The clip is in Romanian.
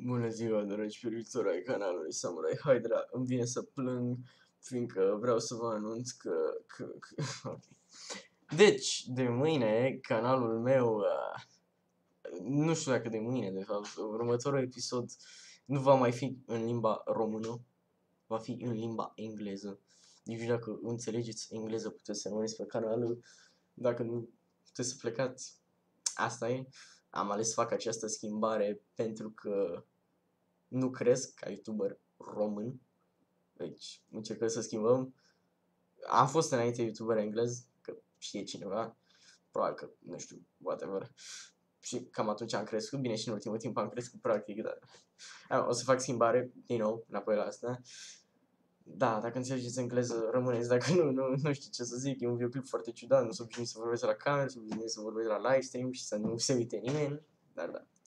Bună ziua, dragi privitori ai canalului Samurai Hydra. Îmi vine să plâng, fiindcă vreau să vă anunț că... că, că ok. Deci, de mâine, canalul meu... Uh, nu știu dacă de mâine, de fapt, următorul episod nu va mai fi în limba română, va fi în limba engleză. Nici dacă înțelegeți engleză puteți să rămâneți pe canalul, dacă nu puteți să plecați. Asta e am ales să fac această schimbare pentru că nu cresc ca youtuber român. Deci încercăm să schimbăm. Am fost înainte youtuber englez, că știe cineva. Probabil că, nu știu, whatever. Și cam atunci am crescut, bine și în ultimul timp am crescut practic, dar o să fac schimbare din nou, înapoi la asta. Da, dacă înțelegeți engleză, rămâneți, dacă nu, nu, nu știu ce să zic, e un videoclip foarte ciudat, nu sunt obișnuit să vorbesc la cameră, sunt obișnuit să vorbesc la live stream și să nu se uite nimeni, dar da.